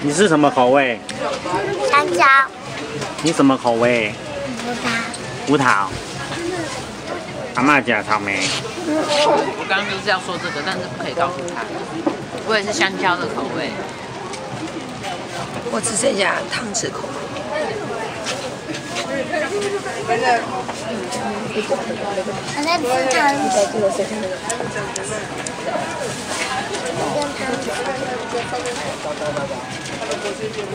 你是什么口味？香蕉。你什么口味？葡萄。葡萄。阿妈家草莓。我刚刚就是要说这个，但是不可以告诉他。我也是香蕉的口味。我只剩下汤匙口味味。我在吃汤匙。